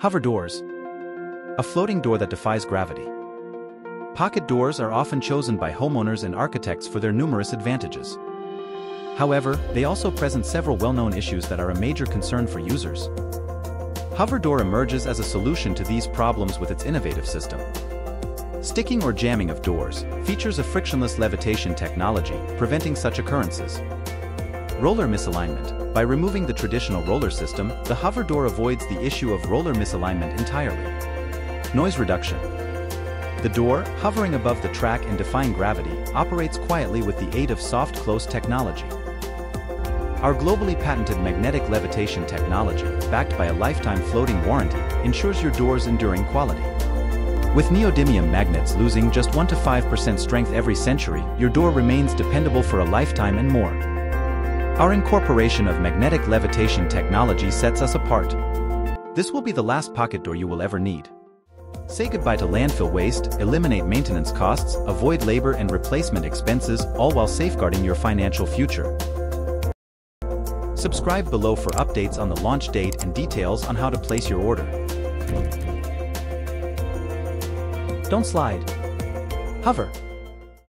Hover doors. A floating door that defies gravity. Pocket doors are often chosen by homeowners and architects for their numerous advantages. However, they also present several well-known issues that are a major concern for users. Hover door emerges as a solution to these problems with its innovative system. Sticking or jamming of doors features a frictionless levitation technology, preventing such occurrences. Roller misalignment. By removing the traditional roller system, the hover door avoids the issue of roller misalignment entirely. Noise reduction. The door, hovering above the track and defying gravity, operates quietly with the aid of soft close technology. Our globally patented magnetic levitation technology, backed by a lifetime floating warranty, ensures your door's enduring quality. With neodymium magnets losing just 1 to 5% strength every century, your door remains dependable for a lifetime and more. Our incorporation of magnetic levitation technology sets us apart. This will be the last pocket door you will ever need. Say goodbye to landfill waste, eliminate maintenance costs, avoid labor and replacement expenses, all while safeguarding your financial future. Subscribe below for updates on the launch date and details on how to place your order. Don't slide. Hover.